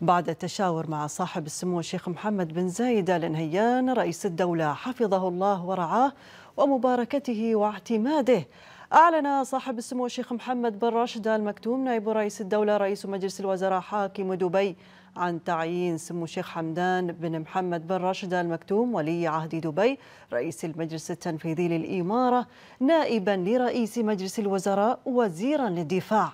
بعد التشاور مع صاحب السمو الشيخ محمد بن زايد آل نهيان رئيس الدولة حفظه الله ورعاه ومباركته واعتماده. أعلن صاحب السمو الشيخ محمد بن راشد المكتوم نائب رئيس الدولة رئيس مجلس الوزراء حاكم دبي عن تعيين سمو الشيخ حمدان بن محمد بن راشد المكتوم ولي عهد دبي رئيس المجلس التنفيذي للإمارة نائبا لرئيس مجلس الوزراء وزيرا للدفاع.